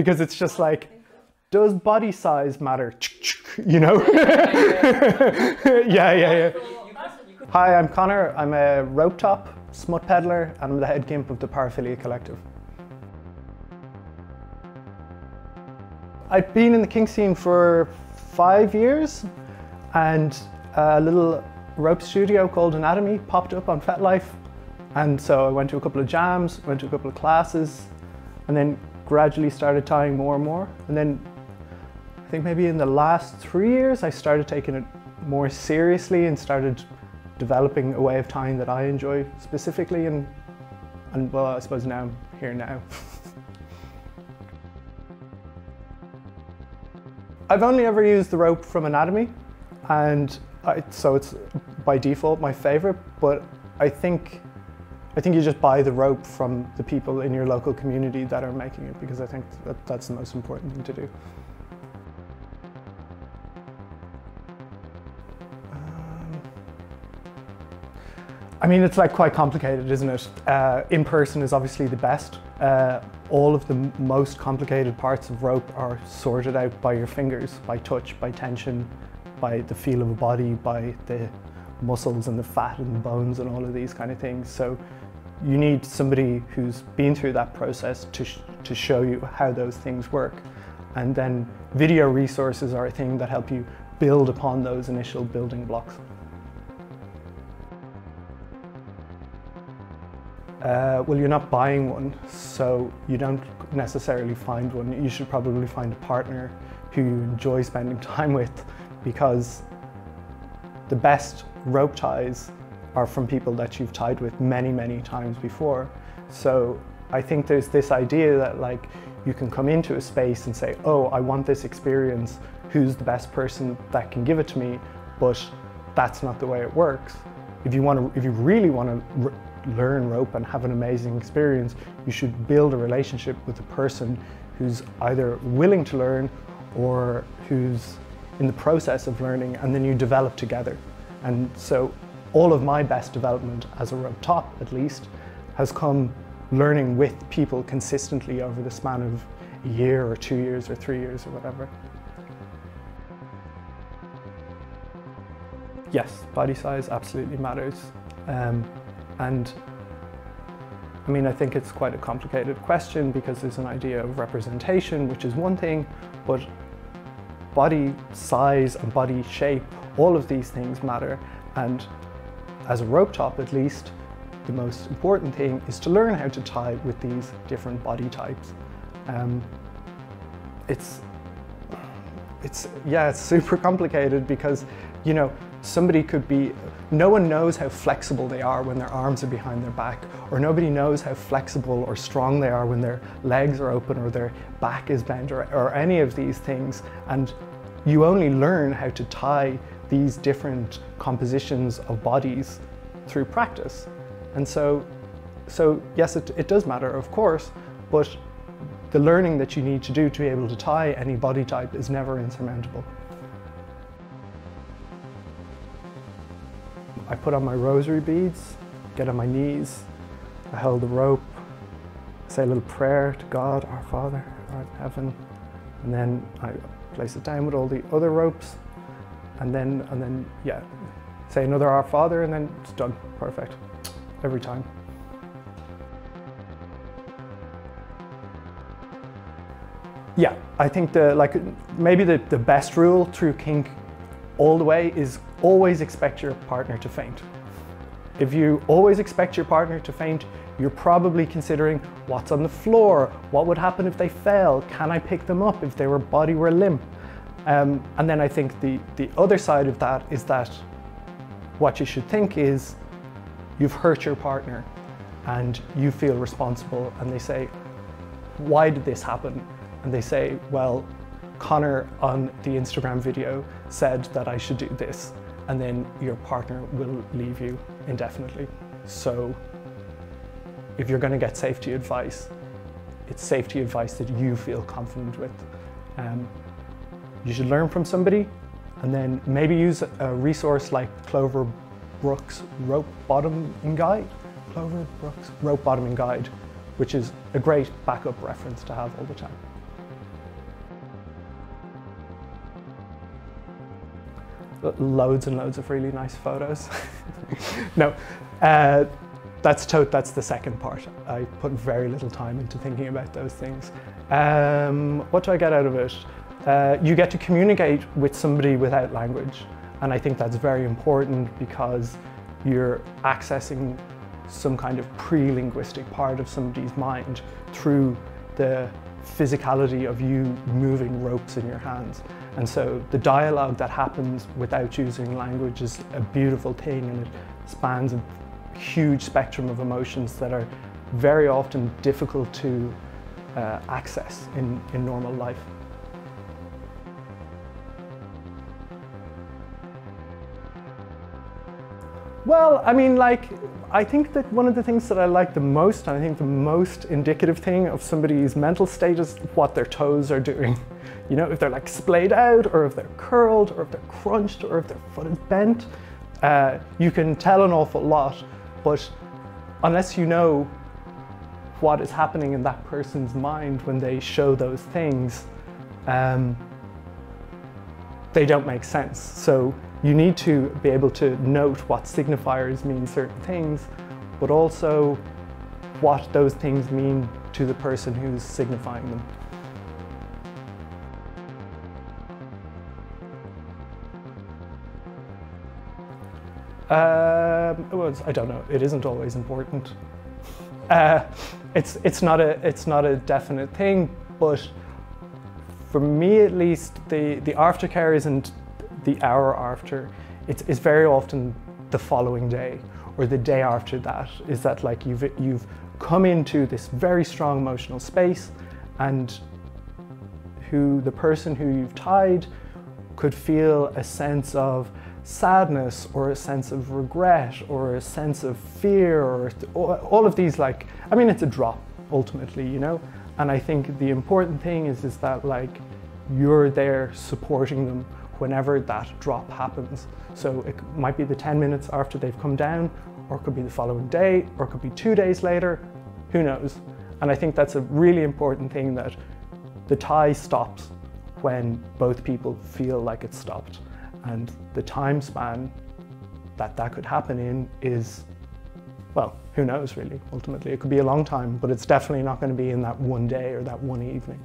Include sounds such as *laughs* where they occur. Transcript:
because it's just like, does body size matter? *laughs* You know? *laughs* yeah, yeah, yeah. Hi, I'm Connor. I'm a rope top, smut peddler, and I'm the head gimp of the Paraphilia Collective. I've been in the kink scene for five years, and a little rope studio called Anatomy popped up on FetLife. And so I went to a couple of jams, went to a couple of classes, and then gradually started tying more and more. And then I think maybe in the last three years, I started taking it more seriously and started developing a way of tying that I enjoy specifically. And, and well, I suppose now I'm here now. *laughs* I've only ever used the rope from Anatomy, and I, so it's by default my favorite, but I think I think you just buy the rope from the people in your local community that are making it because I think that that's the most important thing to do. Um, I mean, it's like quite complicated, isn't it? Uh, in person is obviously the best. Uh, all of the most complicated parts of rope are sorted out by your fingers, by touch, by tension, by the feel of a body, by the muscles and the fat and bones and all of these kind of things. So you need somebody who's been through that process to, sh to show you how those things work. And then video resources are a thing that help you build upon those initial building blocks. Uh, well, you're not buying one, so you don't necessarily find one. You should probably find a partner who you enjoy spending *laughs* time with because the best rope ties are from people that you've tied with many, many times before. So I think there's this idea that like you can come into a space and say, oh, I want this experience. Who's the best person that can give it to me? But that's not the way it works. If you want to, if you really want to learn rope and have an amazing experience, you should build a relationship with a person who's either willing to learn or who's in the process of learning and then you develop together. And so all of my best development as a rope top at least has come learning with people consistently over the span of a year or two years or three years or whatever. Yes, body size absolutely matters. Um, and I mean, I think it's quite a complicated question because there's an idea of representation, which is one thing, but body size and body shape, all of these things matter. And as a rope top, at least, the most important thing is to learn how to tie with these different body types. Um, it's, it's, yeah, it's super *laughs* complicated because, you know, somebody could be, no one knows how flexible they are when their arms are behind their back, or nobody knows how flexible or strong they are when their legs are open or their back is bent or, or any of these things. And you only learn how to tie these different compositions of bodies through practice. And so, so yes, it, it does matter, of course, but the learning that you need to do to be able to tie any body type is never insurmountable. I put on my rosary beads, get on my knees, I hold the rope, say a little prayer to God, our Father, our heaven, and then I place it down with all the other ropes, and then, and then, yeah, say another Our Father, and then it's done, perfect, every time. Yeah, I think the like maybe the, the best rule through kink all the way is always expect your partner to faint. If you always expect your partner to faint, you're probably considering what's on the floor, what would happen if they fell, can I pick them up if their body were limp? Um, and then I think the, the other side of that is that what you should think is you've hurt your partner and you feel responsible and they say, why did this happen? And they say, well, Connor on the Instagram video said that I should do this and then your partner will leave you indefinitely. So if you're going to get safety advice, it's safety advice that you feel confident with. Um, you should learn from somebody and then maybe use a resource like Clover Brooks Rope Bottoming Guide. Clover Brooks Rope Bottoming Guide, which is a great backup reference to have all the time. Loads and loads of really nice photos. *laughs* no, uh, that's to- that's the second part. I put very little time into thinking about those things. Um, what do I get out of it? Uh, you get to communicate with somebody without language, and I think that's very important because you're accessing some kind of pre-linguistic part of somebody's mind through the physicality of you moving ropes in your hands. And so the dialogue that happens without using language is a beautiful thing and it spans a huge spectrum of emotions that are very often difficult to uh, access in, in normal life. Well, I mean, like, I think that one of the things that I like the most, and I think the most indicative thing of somebody's mental state is what their toes are doing. *laughs* You know, if they're like splayed out, or if they're curled, or if they're crunched, or if their foot is bent, uh, you can tell an awful lot. But unless you know what is happening in that person's mind when they show those things, um, they don't make sense. So you need to be able to note what signifiers mean certain things, but also what those things mean to the person who's signifying them. Um, well, I don't know. It isn't always important. *laughs* Uh, it's it's not a it's not a definite thing, but for me at least, the the aftercare isn't the hour after. It's, it's very often the following day or the day after that. Is that like you've you've come into this very strong emotional space, and who the person who you've tied could feel a sense of sadness or a sense of regret or a sense of fear or all of these like i mean it's a drop ultimately you know and i think the important thing is is that like you're there supporting them whenever that drop happens so it might be the 10 minutes after they've come down or it could be the following day or it could be two days later who knows and i think that's a really important thing that the tie stops when both people feel like it's stopped and the time span that that could happen in is, well, who knows really, ultimately. It could be a long time, but it's definitely not going to be in that one day or that one evening.